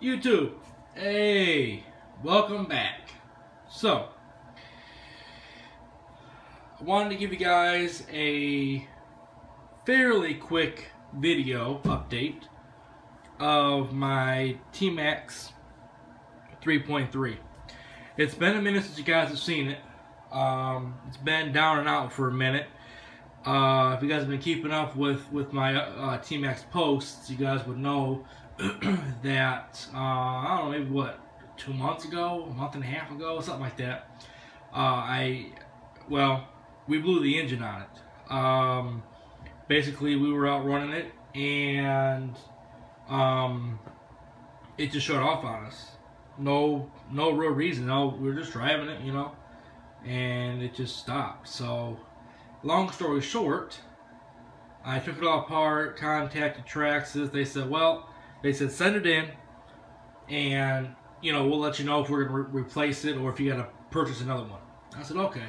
YouTube, hey, welcome back. So, I wanted to give you guys a fairly quick video update of my T-Maxx 3.3. It's been a minute since you guys have seen it. Um, it's been down and out for a minute. Uh, if you guys have been keeping up with, with my uh, T-Maxx posts, you guys would know that, uh, I don't know, maybe what, two months ago, a month and a half ago, something like that, uh, I, well, we blew the engine on it. Um, basically, we were out running it, and um, it just shut off on us. No, no real reason. No, we were just driving it, you know, and it just stopped. So, long story short, I took it all apart, contacted Traxxas. They said, well, they said send it in, and you know we'll let you know if we're gonna re replace it or if you gotta purchase another one. I said okay.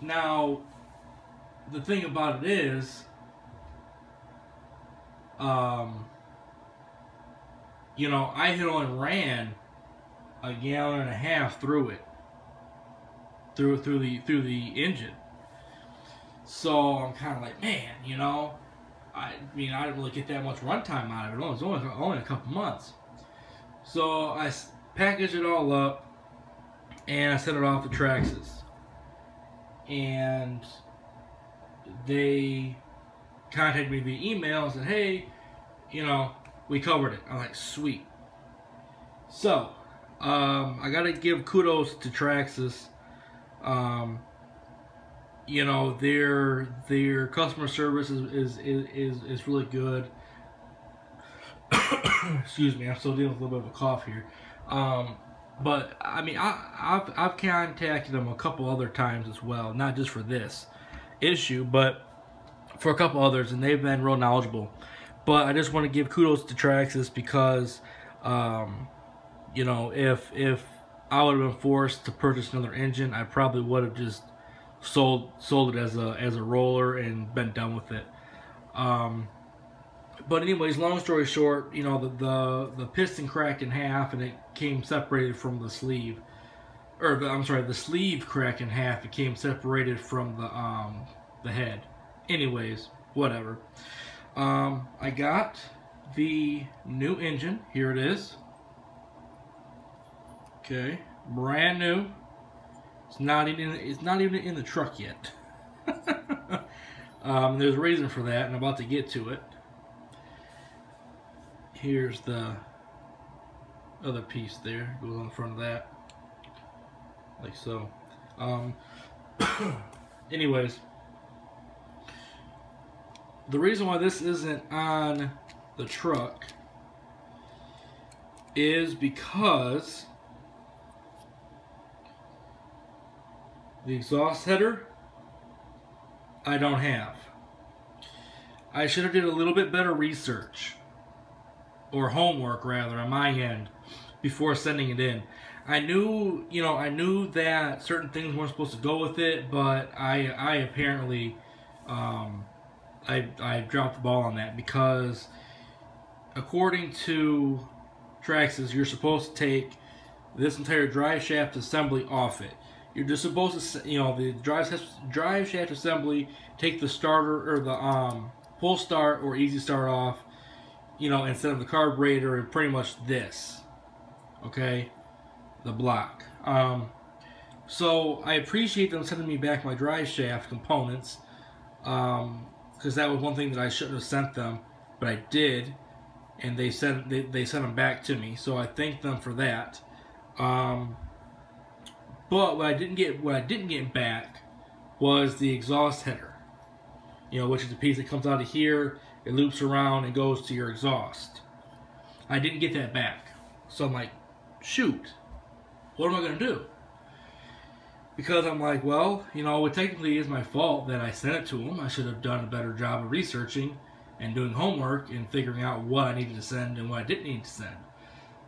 Now, the thing about it is, um, you know, I had only ran a gallon and a half through it, through through the through the engine. So I'm kind of like, man, you know, I mean, I didn't really get that much runtime out of it. It was only, only a couple months. So I packaged it all up and I sent it off to Traxxas. And they contacted me via email and said, hey, you know, we covered it. I'm like, sweet. So, um, I got to give kudos to Traxxas. Um, you know their their customer service is is is, is really good. Excuse me i'm still dealing with a little bit of a cough here. Um, but i mean I, have I've contacted them a couple other times as well not just for this issue but for a couple others and they've been real knowledgeable. But i just want to give kudos to traxxas because um, you know if if i would have been forced to purchase another engine i probably would have just sold sold it as a as a roller and been done with it. Um, but anyways, long story short, you know the, the the piston cracked in half and it came separated from the sleeve, or the, I'm sorry, the sleeve cracked in half. It came separated from the um the head. Anyways, whatever. Um, I got the new engine. Here it is. Okay, brand new. It's not even it's not even in the truck yet. um, there's a reason for that, and I'm about to get to it. Here's the other piece there. Goes on the front of that, like so. Um, anyways, the reason why this isn't on the truck is because The exhaust header, I don't have. I should have did a little bit better research, or homework rather, on my end, before sending it in. I knew, you know, I knew that certain things weren't supposed to go with it, but I, I apparently, um, I, I dropped the ball on that because, according to Traxxas, you're supposed to take this entire drive shaft assembly off it. You're just supposed to, you know, the drive drive shaft assembly, take the starter or the um, full start or easy start off, you know, instead of the carburetor and pretty much this, okay, the block. Um, so I appreciate them sending me back my drive shaft components, because um, that was one thing that I shouldn't have sent them, but I did, and they sent they, they sent them back to me. So I thank them for that. Um, but what I didn't get, what I didn't get back, was the exhaust header. You know, which is the piece that comes out of here, it loops around and goes to your exhaust. I didn't get that back, so I'm like, shoot, what am I gonna do? Because I'm like, well, you know, it technically is my fault that I sent it to him. I should have done a better job of researching and doing homework and figuring out what I needed to send and what I didn't need to send.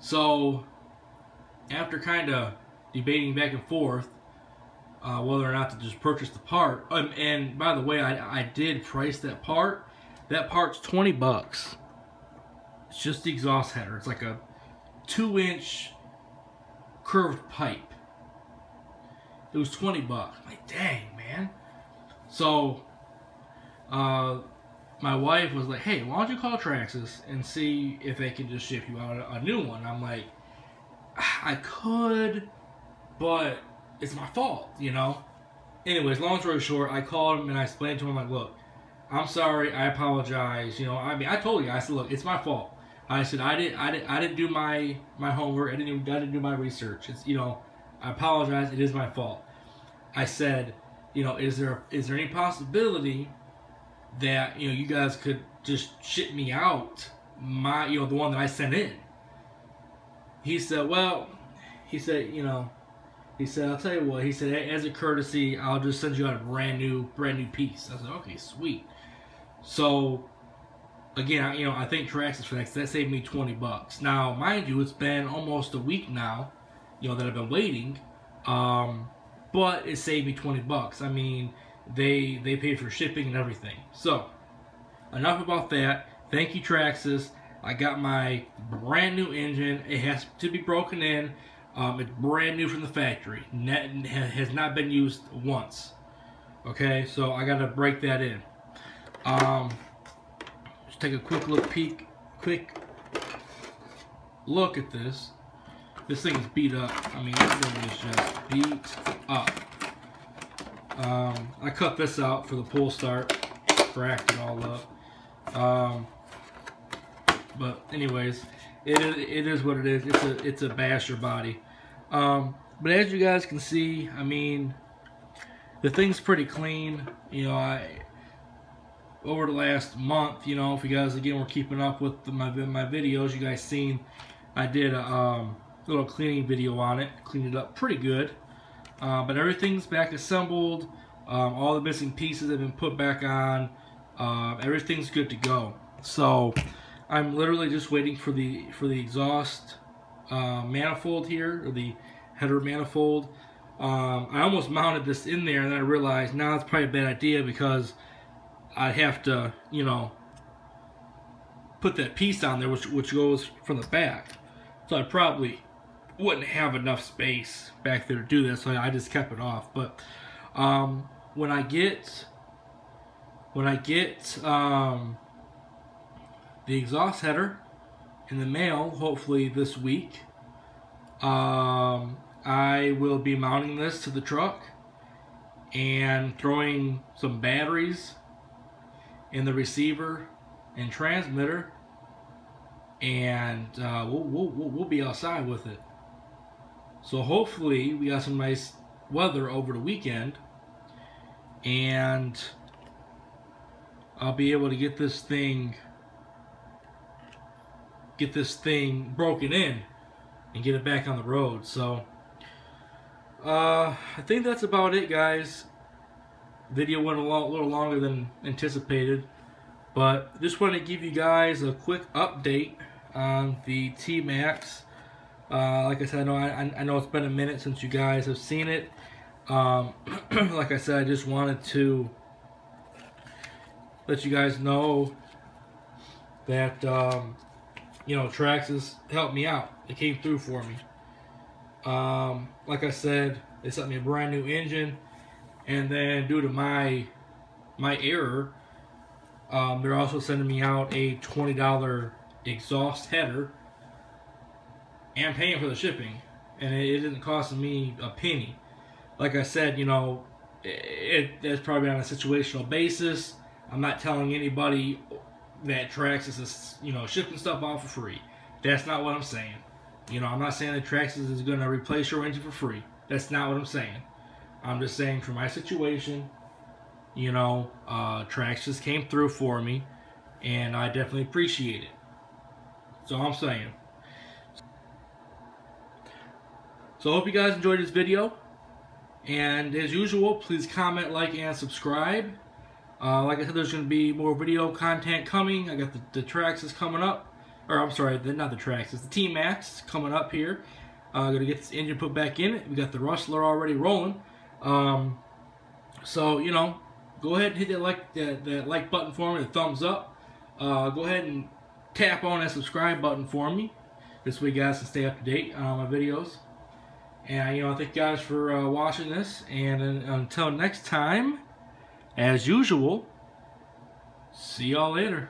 So, after kind of debating back and forth uh, whether or not to just purchase the part. Um, and by the way, I, I did price that part. That part's 20 bucks. It's just the exhaust header. It's like a two inch curved pipe. It was 20 bucks. I'm like, dang, man. So, uh, my wife was like, hey, why don't you call Traxxas and see if they can just ship you out a, a new one? I'm like, I could, but it's my fault, you know? Anyways, long story short, I called him and I explained to him, like, look, I'm sorry, I apologize. You know, I mean, I told you, I said, look, it's my fault. I said, I didn't, I didn't, I didn't do my my homework. I didn't, I didn't do my research. It's, you know, I apologize. It is my fault. I said, you know, is there is there any possibility that you know you guys could just ship me out my, you know, the one that I sent in? He said, well, he said, you know, he said, I'll tell you what. He said, as a courtesy, I'll just send you out a brand new, brand new piece. I said, okay, sweet. So again, you know, I think Traxxas for that. That saved me twenty bucks. Now, mind you, it's been almost a week now, you know, that I've been waiting. Um, but it saved me twenty bucks. I mean, they they paid for shipping and everything. So, enough about that. Thank you, Traxxas. I got my brand new engine. It has to be broken in. Um, it's brand new from the factory. Net has not been used once. Okay, so I got to break that in. Um, just take a quick look peek, quick look at this. This thing is beat up. I mean, this thing is just beat up. Um, I cut this out for the pull start, cracked it all up. Um, but anyways, it is it is what it is. It's a it's a basher body. Um, but as you guys can see, I mean, the thing's pretty clean. You know, I over the last month, you know, if you guys again were keeping up with the, my my videos, you guys seen I did a um, little cleaning video on it, cleaned it up pretty good. Uh, but everything's back assembled. Um, all the missing pieces have been put back on. Uh, everything's good to go. So I'm literally just waiting for the for the exhaust uh, manifold here, or the header manifold. Um, I almost mounted this in there, and then I realized now it's probably a bad idea because I'd have to, you know, put that piece on there, which which goes from the back. So I probably wouldn't have enough space back there to do this, so I just kept it off. But um, when I get when I get um, the exhaust header in the mail, hopefully this week, um, I will be mounting this to the truck and throwing some batteries in the receiver and transmitter and uh, we'll, we'll, we'll be outside with it. So hopefully we got some nice weather over the weekend and I'll be able to get this thing get this thing broken in and get it back on the road. So uh, I think that's about it guys video went a lot, little longer than anticipated. But just want to give you guys a quick update on the T-Maxx. Uh, like I said, I know, I, I, know it's been a minute since you guys have seen it. Um, like I said, I just wanted to let you guys know that, um, you know, Traxxas helped me out. They came through for me. Um, like I said, they sent me a brand new engine and then due to my my error, um, they're also sending me out a twenty dollar exhaust header and paying for the shipping, and it, didn't cost me a penny. Like I said, you know, it, it's probably on a situational basis. I'm not telling anybody that Traxxas is, you know, shipping stuff off for free. That's not what I'm saying. You know, I'm not saying that Traxxas is going to replace your engine for free. That's not what I'm saying. I'm just saying for my situation, you know, uh, Traxxas came through for me, and I definitely appreciate it. So I'm saying. So I hope you guys enjoyed this video. And as usual, please comment, like, and subscribe. Uh, like I said, there's going to be more video content coming. I got the, the Traxxas coming up. Or I'm sorry, the, not the Traxxas, the T-Maxx coming up here. Uh, going to get this engine put back in it. We got the Rustler already rolling. Um, so, you know, go ahead and hit that like, that, that like button for me, the thumbs up. Uh, go ahead and tap on that subscribe button for me This way, guys can stay up to date on my videos. And, you know, thank you guys for uh, watching this. And uh, until next time, as usual, see y'all later.